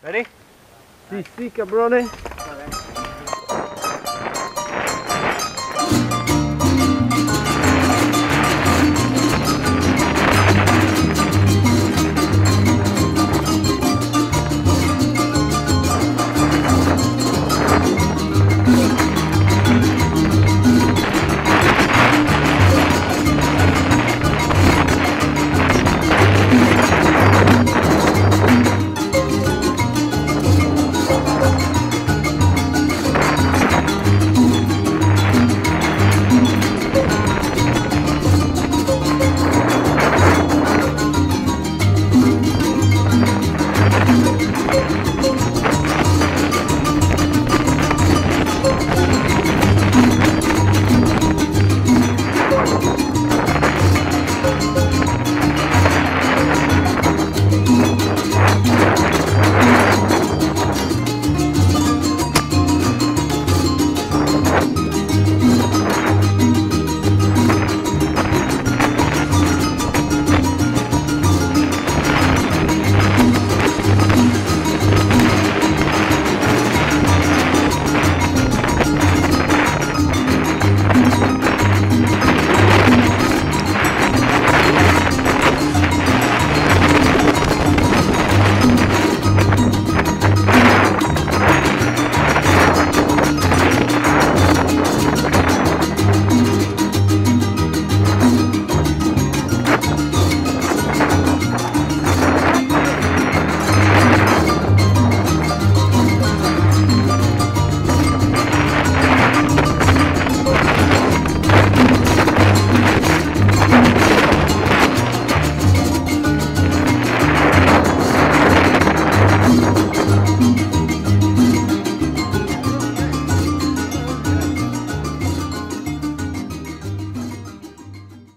Ready? Si, si, cabrone.